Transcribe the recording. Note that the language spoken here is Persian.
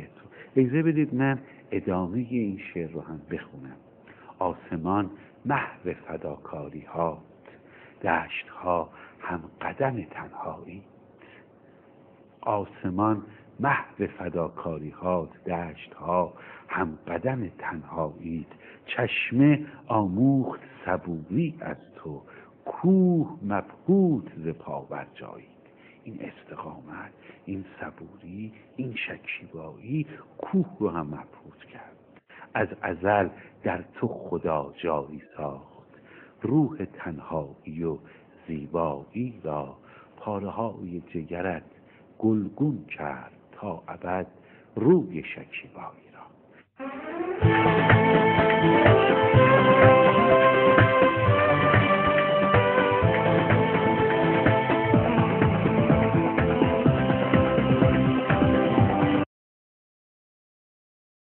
تو اجازه بدید من ادامه این شعر رو هم بخونم. آسمان محو فداکاری هات دشت ها هم قدم تنهایی. آسمان محو فداکاری هات دشت ها هم قدم تنهایید چشمه آموخت صبوری از تو کوه مبهوت ز پاور جایید این استقامت این صبوری این شکیبایی کوه رو هم مبهوت کرد. از ازل در تو خدا جایی ساخت. روح تنهایی و زیبایی را پاره های جگرت گلگون کرد تا ابد روی شکیبایی را.